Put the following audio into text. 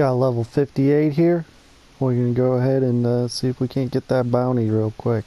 got level 58 here. We're going to go ahead and uh, see if we can't get that bounty real quick.